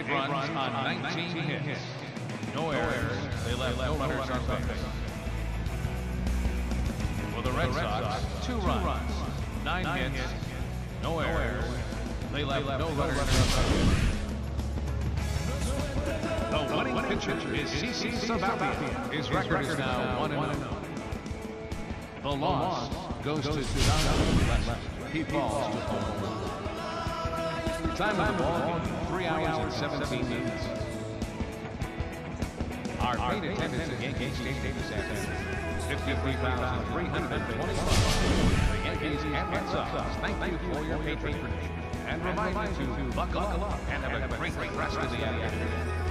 eight runs on 19 hits. No errors. They left no runners on base. For the Red Sox, two runs, nine hits, no errors. They left no runners on base. The winning pitcher is CC Sabathia. His record is now 1 0. The loss goes to Donovan He falls to home. Time of the ball, 3 hours and 17 minutes. Our paid attendance at Yankee Stadium this afternoon, 53,325. The Yankees and Red Sox, thank you for your patronage. And remind you to buckle up and have a great rest of the afternoon.